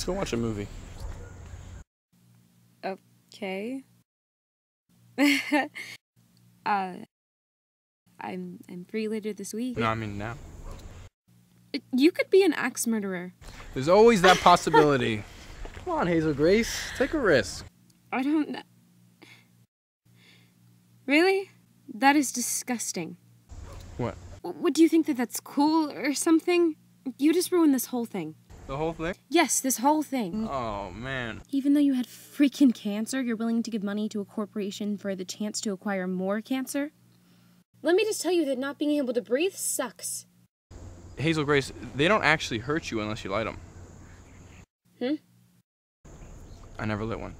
Let's go watch a movie. Okay. uh, I'm I'm free later this week. No, I mean now. You could be an axe murderer. There's always that possibility. Come on, Hazel Grace. Take a risk. I don't. Really? That is disgusting. What? What do you think that that's cool or something? You just ruined this whole thing. The whole thing? Yes, this whole thing. Oh, man. Even though you had freaking cancer, you're willing to give money to a corporation for the chance to acquire more cancer? Let me just tell you that not being able to breathe sucks. Hazel Grace, they don't actually hurt you unless you light them. Hmm? I never lit one.